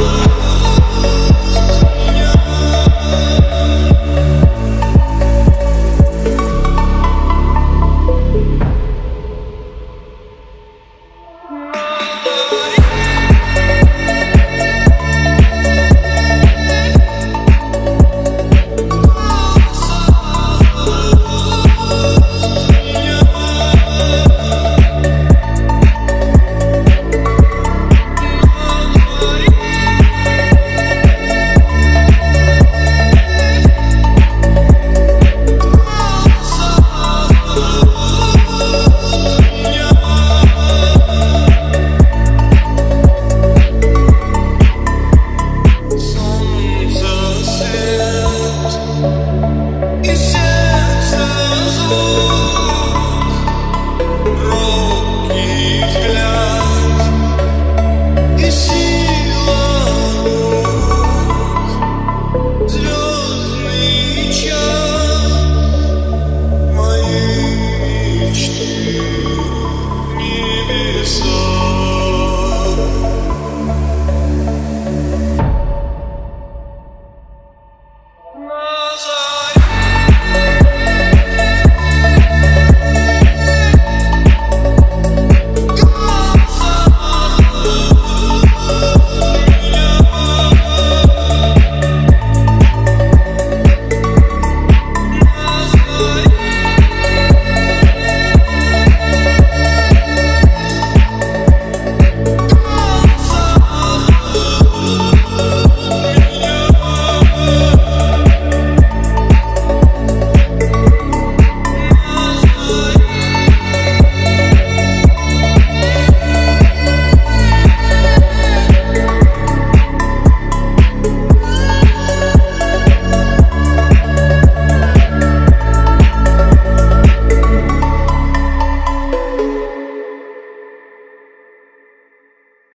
Ooh. sou.